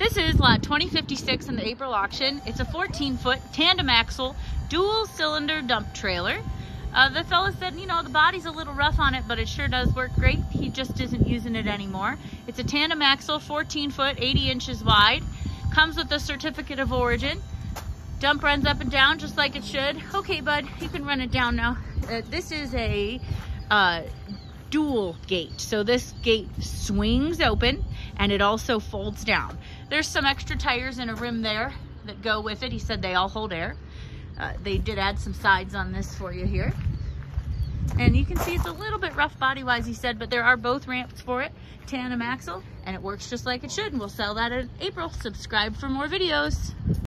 This is lot 2056 in the April auction. It's a 14 foot tandem axle dual cylinder dump trailer. Uh, the fella said, you know, the body's a little rough on it, but it sure does work great. He just isn't using it anymore. It's a tandem axle, 14 foot, 80 inches wide. Comes with a certificate of origin. Dump runs up and down just like it should. Okay, bud, you can run it down now. Uh, this is a uh, dual gate. So this gate swings open and it also folds down. There's some extra tires and a rim there that go with it. He said they all hold air. Uh, they did add some sides on this for you here. And you can see it's a little bit rough body-wise, he said, but there are both ramps for it, tandem axle, and it works just like it should. And we'll sell that in April. Subscribe for more videos.